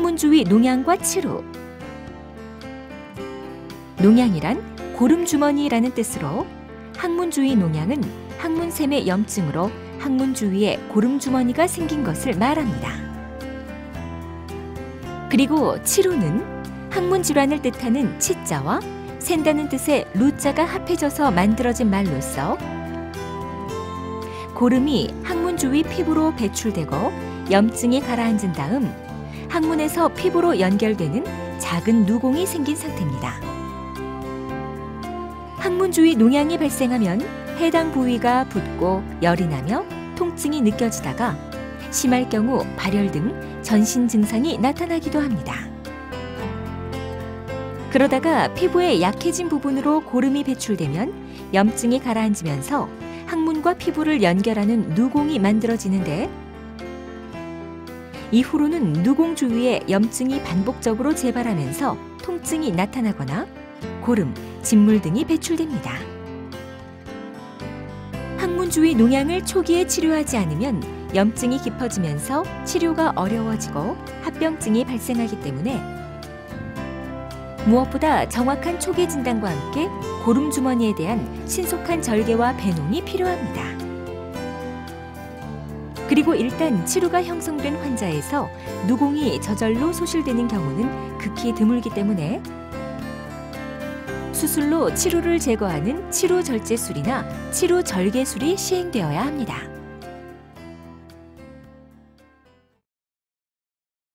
항문주위 농양과 치료 농양이란 고름주머니라는 뜻으로 항문주위 농양은 항문샘의 염증으로 항문 주위에 고름주머니가 생긴 것을 말합니다. 그리고 치루는 항문 질환을 뜻하는 치자와 샌다는 뜻의 루자가 합해져서 만들어진 말로서 고름이 항문 주위 피부로 배출되고 염증이 가라앉은 다음 항문에서 피부로 연결되는 작은 누공이 생긴 상태입니다. 항문 주위 농양이 발생하면 해당 부위가 붓고 열이 나며 통증이 느껴지다가 심할 경우 발열 등 전신 증상이 나타나기도 합니다. 그러다가 피부의 약해진 부분으로 고름이 배출되면 염증이 가라앉으면서 항문과 피부를 연결하는 누공이 만들어지는데 이후로는 누공 주위에 염증이 반복적으로 재발하면서 통증이 나타나거나 고름, 진물 등이 배출됩니다. 항문 주위 농양을 초기에 치료하지 않으면 염증이 깊어지면서 치료가 어려워지고 합병증이 발생하기 때문에 무엇보다 정확한 초기 진단과 함께 고름 주머니에 대한 신속한 절개와 배농이 필요합니다. 그리고 일단 치료가 형성된 환자에서 누공이 저절로 소실되는 경우는 극히 드물기 때문에 수술로 치료를 제거하는 치료 절제술이나 치료 절개술이 시행되어야 합니다.